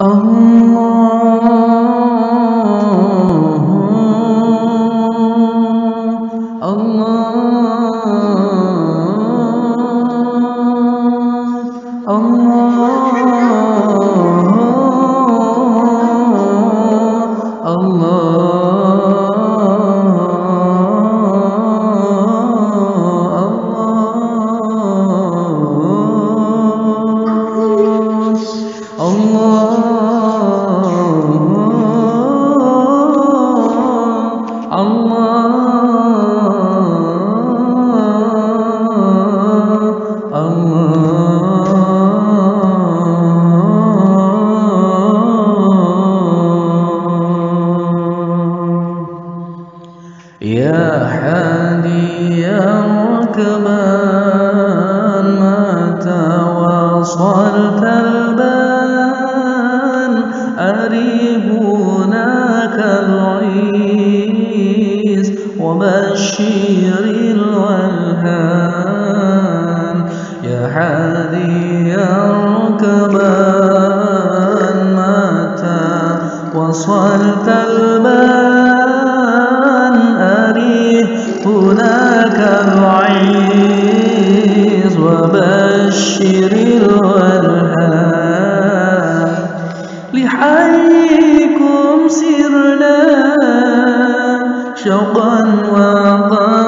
Oh. يا حادي يا ركبان متى وصلت البان. أريب هناك العيس وبشر الولهان يا حادي يا ركبان متى وصلت البان. هناك العيز وبشر الولهان لحيكم سرنا شوقا وضضرنا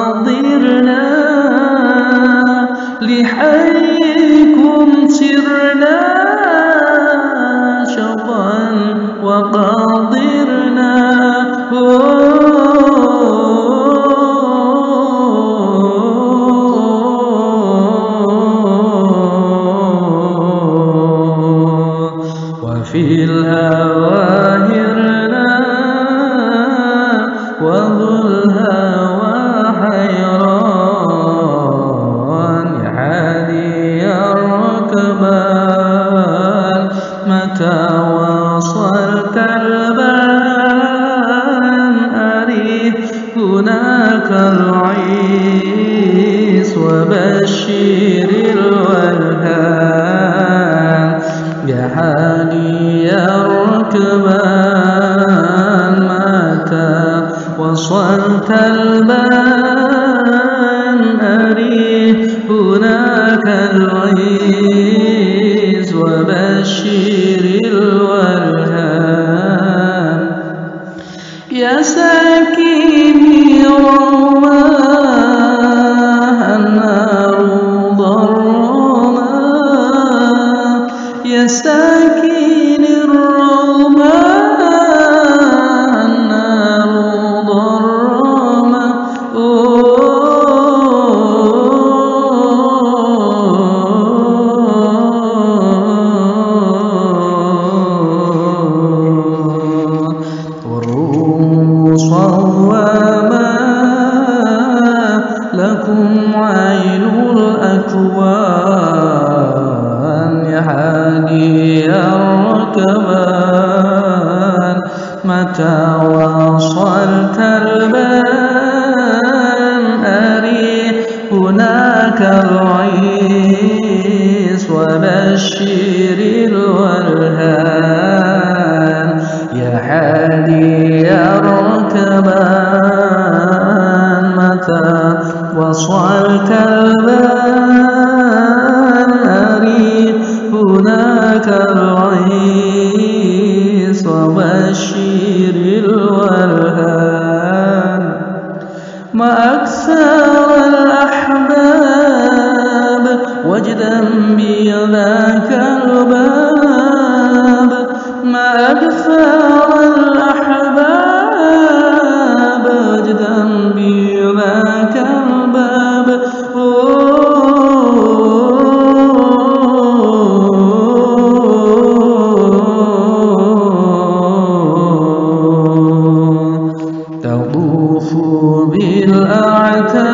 وبشر الولهان يا الركبان متى وصلت البان أريه. هناك العيز وبشر الولهان يا ساكني رواه يا الركبان متى وصلت البان أري هناك العيس وبشر الولهان يا حادي الركبان متى وصلت البان أريد هناك العيس بالأعتاب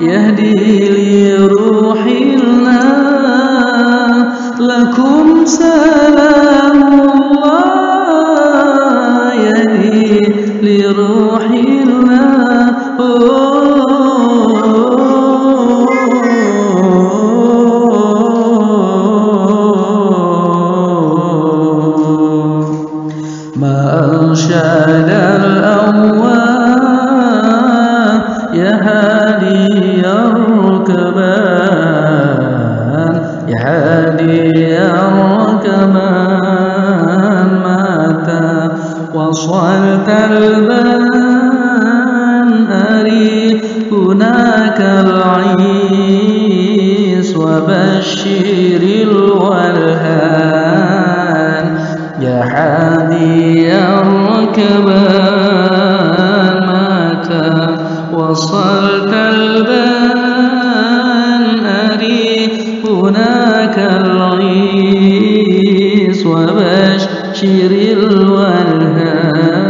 يهدي لروح الله. لكم سلام. وصلت البان أري هناك العيس وبشر الولهان يا حادي الركبان متى وصلت وبشر الوالهام.